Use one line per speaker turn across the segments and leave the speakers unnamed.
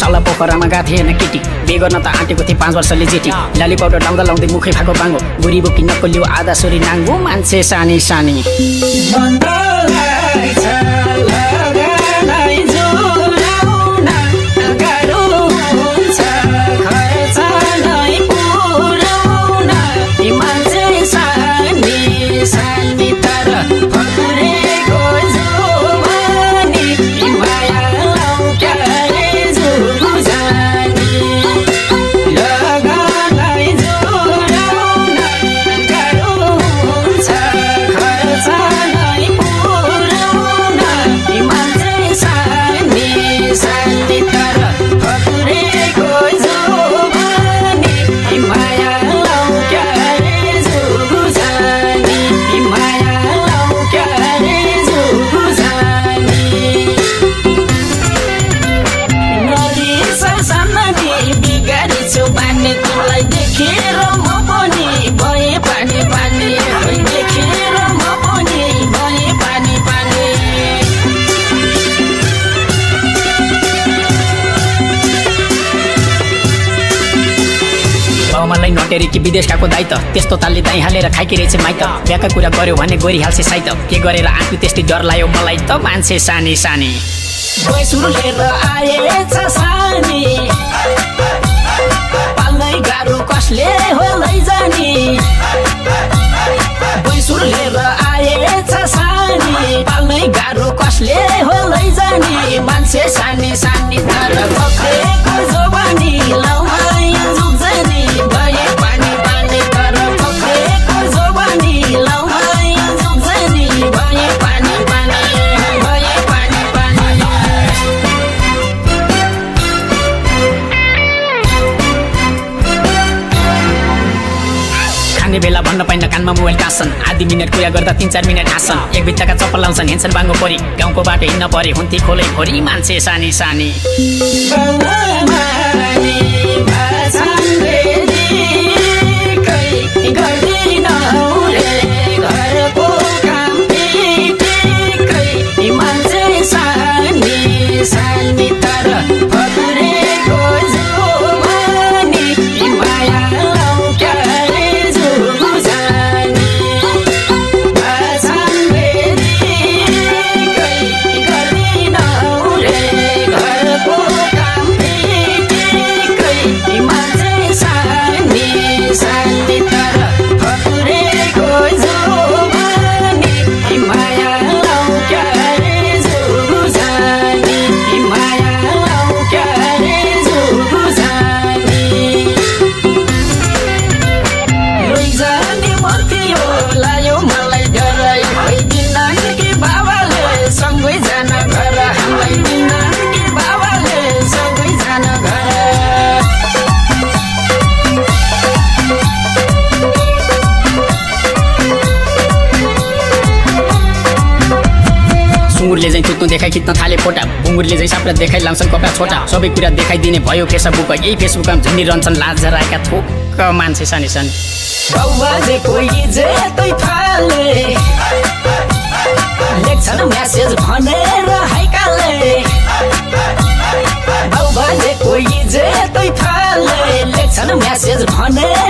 Salah popara magat hena kitty बे गर्न त आँटेको थिएँ पाँच वर्षले जेठी। लाली पाउडर लाउँदा लाउँदै मुखै भएको बाङ्गो बुढी बोकी नक्कलियो आधा सोरी नाङ्गो मान्छे सानी सानी। नटेरी कि विदेश गएको दाइ त त्यस्तो तालले दाइ हालेर खाइकी रहेछ माइत। बिहाका कुरा गर्यो भने गरिहाल्छ साइत। के गरेर आँटु त्यस्तै डर लाग्यो मलाई त मान्छे सानी सानी। पाल्नै गाह्रो बेला भन्न पाइन कानमा मोबाइल कान्छन् आधी मिनट कुरा गर्दा तिन चार मिनट हाँस्छन् एक बित्ताका चप्पल लाउँछन् हिँड्छन् बाङ्गो परि। गाउँको बाटो हिँड्न परे हुन्थे खोलै खोरी मान्छे सानी सानी। सुँगुरले चाहिँ थुत्नु देखाइ खिच्न थाले फोटा। बुङ्गुरले चाहिँ साप्रा देखाइ लाउँछन् कपडा छोटा। सबै कुरा देखाइदिने भयो फेसबुक यही फेसबुकमा झुन्डिरहन्छन् लाज राखेका थोक मान्छे सानी सानी। लेख्छन् भनेर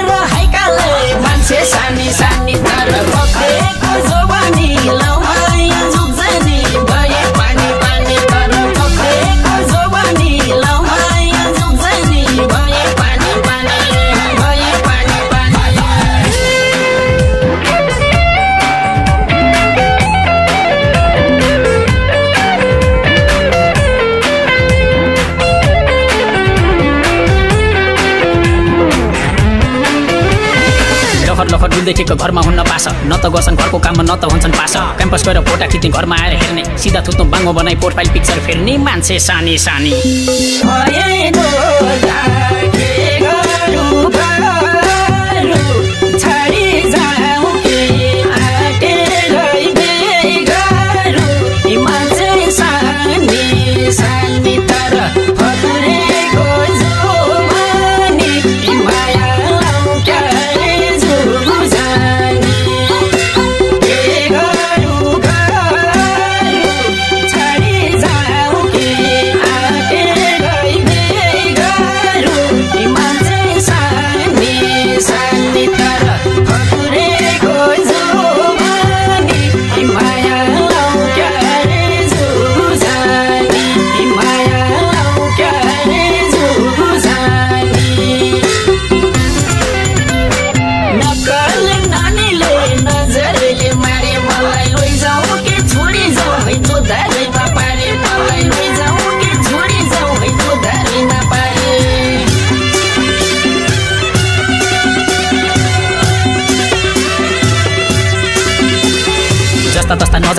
डुल्दैथिएको घरमा हुन्न पास न त गर्छन् घरको काममा न त हुन्छन् पास क्याम्पस गएर फोटा खिच्ने घरमा आएर हेर्ने। सिधा थुत्नु बाङ्गो बनाइ प्रोफाइल पिक्चर फेर्ने मान्छे सानी सानी।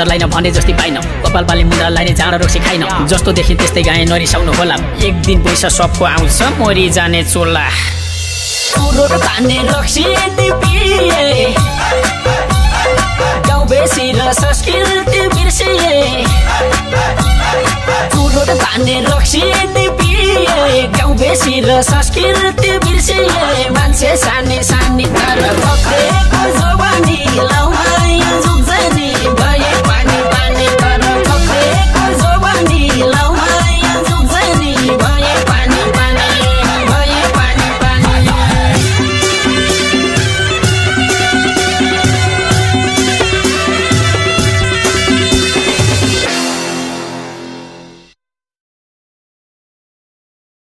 नजरलाई न भने जस्तै पाइन। कपाल पाली मुन्डालाई नै जाँडो रोक्सी खाइन जस्तो देखि त्यस्तै गाएँ नरिसाउनु होला। एक दिन पैसा सबको आउँछ मरि जाने चोला।
संस्कृति बिर्सिए। मान्छे सानी सानी तर